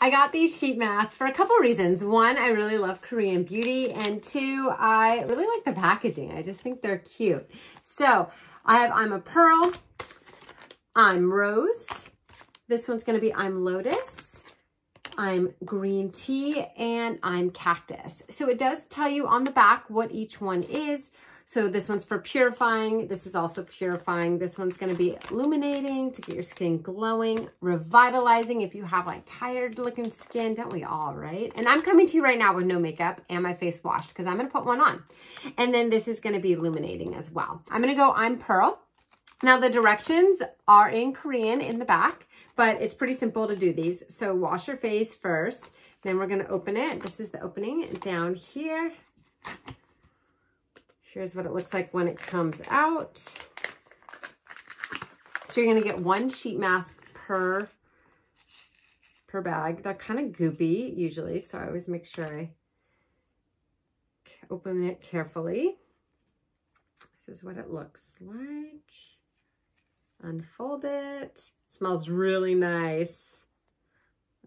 I got these sheet masks for a couple reasons. One, I really love Korean beauty. And two, I really like the packaging. I just think they're cute. So I have I'm a Pearl, I'm Rose. This one's to be I'm Lotus. I'm green tea and I'm cactus. So it does tell you on the back what each one is. So this one's for purifying. This is also purifying. This one's going to be illuminating to get your skin glowing, revitalizing if you have like tired looking skin. Don't we all, right? And I'm coming to you right now with no makeup and my face washed because I'm going to put one on. And then this is going to be illuminating as well. I'm going to go I'm Pearl. Now the directions are in Korean in the back, but it's pretty simple to do these. So wash your face first. Then we're going to open it. This is the opening down here. Here's what it looks like when it comes out. So you're gonna get one sheet mask per, per bag. They're kind of goopy usually, so I always make sure I open it carefully. This is what it looks like. Unfold it. Smells really nice.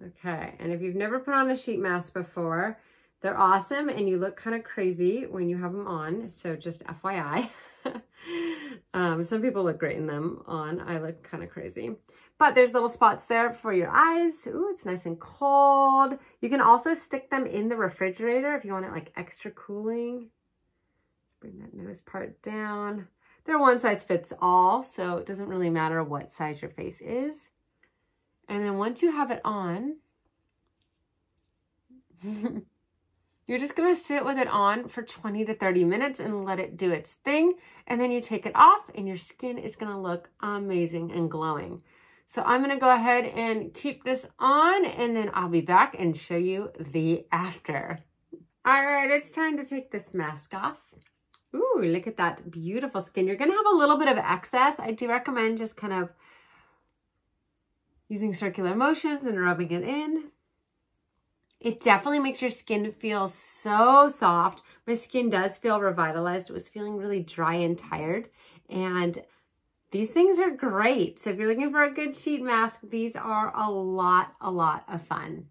Okay, and if you've never put on a sheet mask before, they're awesome and you look kind of crazy when you have them on. So just FYI. um, some people look great in them on. I look kind of crazy. But there's little spots there for your eyes. Ooh, it's nice and cold. You can also stick them in the refrigerator if you want it like extra cooling. Bring that nose part down. They're one size fits all, so it doesn't really matter what size your face is. And then once you have it on, You're just to sit with it on for 20 to 30 minutes and let it do its thing. And then you take it off and your skin is to look amazing and glowing. So I'm to go ahead and keep this on and then I'll be back and show you the after. All right, it's time to take this mask off. Ooh, look at that beautiful skin. You're going to have a little bit of excess. I do recommend just kind of using circular motions and rubbing it in. It definitely makes your skin feel so soft. My skin does feel revitalized. It was feeling really dry and tired. And these things are great. So if you're looking for a good sheet mask, these are a lot, a lot of fun.